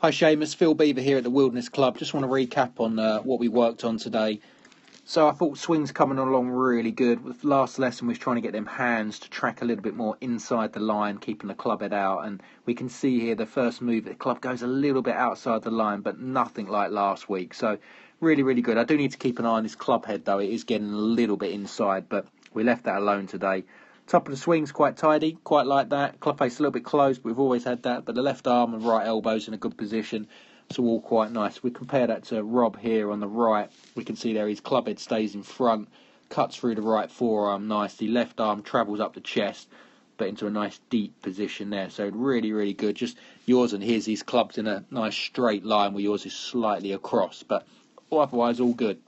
Hi Seamus, Phil Beever here at the Wilderness Club. Just want to recap on uh, what we worked on today. So I thought swings coming along really good. With last lesson we was trying to get them hands to track a little bit more inside the line, keeping the club head out. And we can see here the first move, the club goes a little bit outside the line, but nothing like last week. So really, really good. I do need to keep an eye on this club head though. It is getting a little bit inside, but we left that alone today. Top of the swing's quite tidy, quite like that. Club face a little bit closed, but we've always had that. But the left arm and right elbow's in a good position. So all quite nice. We compare that to Rob here on the right. We can see there his club head stays in front, cuts through the right forearm nicely. Left arm travels up the chest, but into a nice deep position there. So really, really good. Just yours and his, his club's in a nice straight line where yours is slightly across. But otherwise, all good.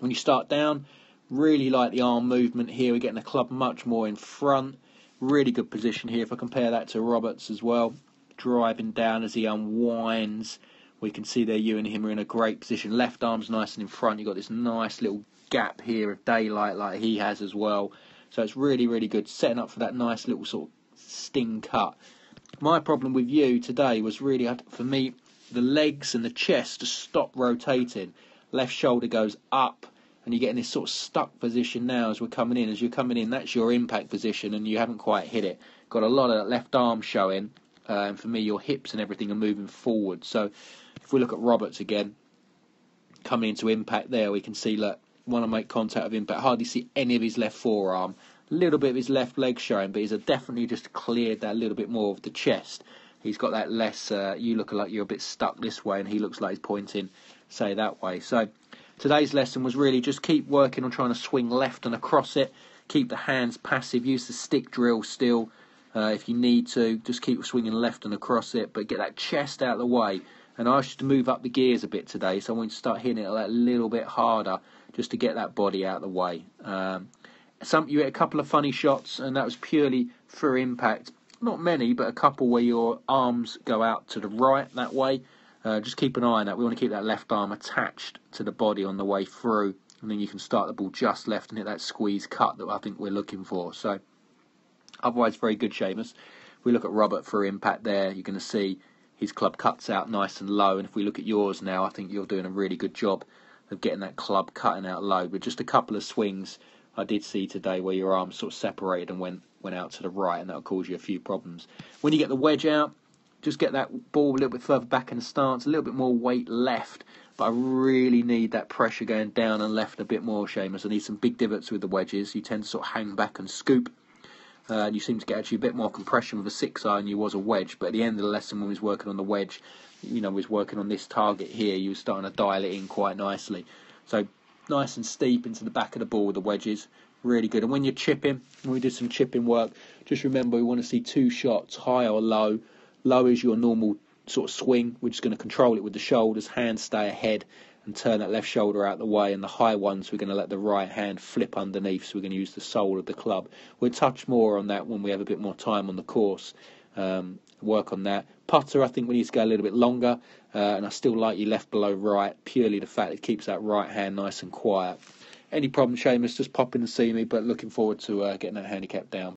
When you start down, Really like the arm movement here. We're getting the club much more in front. Really good position here. If I compare that to Roberts as well, driving down as he unwinds. We can see there you and him are in a great position. Left arm's nice and in front. You've got this nice little gap here of daylight like he has as well. So it's really, really good. Setting up for that nice little sort of sting cut. My problem with you today was really, uh, for me, the legs and the chest to stop rotating. Left shoulder goes up and you get in this sort of stuck position now as we're coming in. As you're coming in, that's your impact position, and you haven't quite hit it. Got a lot of left arm showing, uh, and for me, your hips and everything are moving forward. So if we look at Roberts again, coming into impact there, we can see look, want to make contact with impact. Hardly see any of his left forearm. A little bit of his left leg showing, but he's definitely just cleared that little bit more of the chest. He's got that less. Uh, you look like you're a bit stuck this way, and he looks like he's pointing, say that way. So Today's lesson was really just keep working on trying to swing left and across it. Keep the hands passive. Use the stick drill still uh, if you need to. Just keep swinging left and across it, but get that chest out of the way. And I to move up the gears a bit today, so I want you to start hitting it a little bit harder just to get that body out of the way. Um, some you hit a couple of funny shots, and that was purely for impact. Not many, but a couple where your arms go out to the right that way uh, just keep an eye on that. We want to keep that left arm attached to the body on the way through, and then you can start the ball just left and hit that squeeze cut that I think we're looking for. So, otherwise, very good, Seamus. If we look at Robert for impact there, you're going to see his club cuts out nice and low. And if we look at yours now, I think you're doing a really good job of getting that club cutting out low. But just a couple of swings I did see today where your arms sort of separated and went went out to the right, and that'll cause you a few problems. When you get the wedge out, just get that ball a little bit further back in the stance, a little bit more weight left. But I really need that pressure going down and left a bit more, Seamus. I need some big divots with the wedges. You tend to sort of hang back and scoop. Uh, and you seem to get actually a bit more compression with a six iron you was a wedge. But at the end of the lesson, when we was working on the wedge, you know, we was working on this target here. You were starting to dial it in quite nicely. So nice and steep into the back of the ball with the wedges. Really good. And when you're chipping, when we did some chipping work, just remember we want to see two shots, high or low Low is your normal sort of swing. We're just going to control it with the shoulders, hands stay ahead and turn that left shoulder out the way. And the high ones, we're going to let the right hand flip underneath. So we're going to use the sole of the club. We'll touch more on that when we have a bit more time on the course. Um, work on that. Putter, I think we need to go a little bit longer. Uh, and I still like you left below right, purely the fact it keeps that right hand nice and quiet. Any problem, Seamus, just pop in and see me. But looking forward to uh, getting that handicap down.